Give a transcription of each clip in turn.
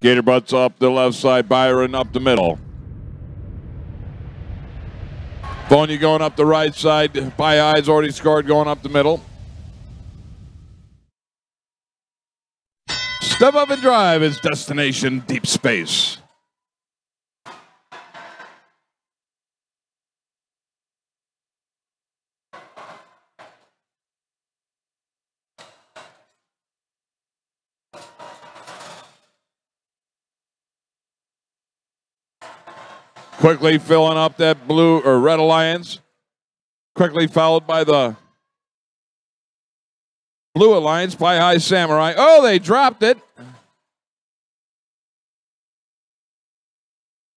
Gator Butts up the left side, Byron up the middle. Vonia going up the right side. Pie High's already scored going up the middle. Step up and drive is destination deep space. Quickly filling up that blue or red alliance. Quickly followed by the blue alliance, Pie High Samurai. Oh, they dropped it.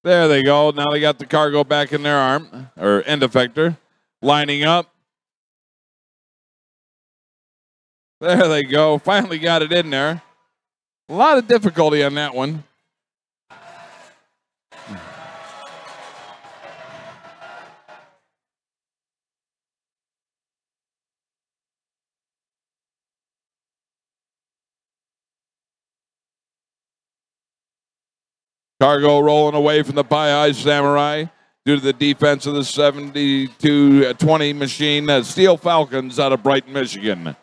There they go. Now they got the cargo back in their arm, or end effector, lining up. There they go. Finally got it in there. A lot of difficulty on that one. Cargo rolling away from the Pie Samurai due to the defense of the 72-20 machine. Uh, Steel Falcons out of Brighton, Michigan.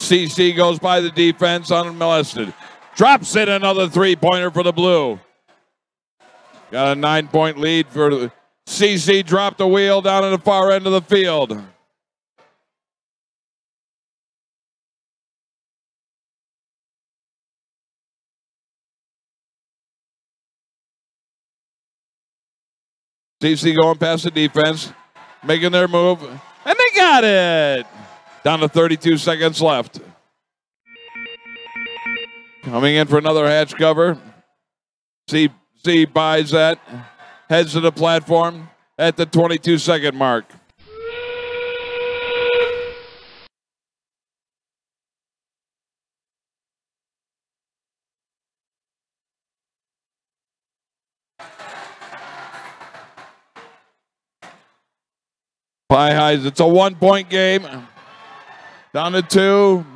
CC goes by the defense unmolested. Drops in another three-pointer for the Blue. Got a nine-point lead for CC. Dropped the wheel down in the far end of the field. CC going past the defense, making their move, and they got it. Down to 32 seconds left. Coming in for another hatch cover. C, C buys that, heads to the platform at the 22 second mark. Pie Highs, it's a one point game. Down to two.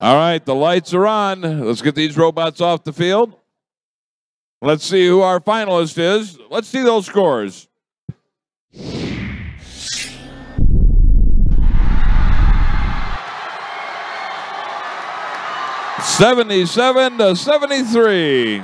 All right, the lights are on. Let's get these robots off the field. Let's see who our finalist is. Let's see those scores. Seventy-seven to seventy-three.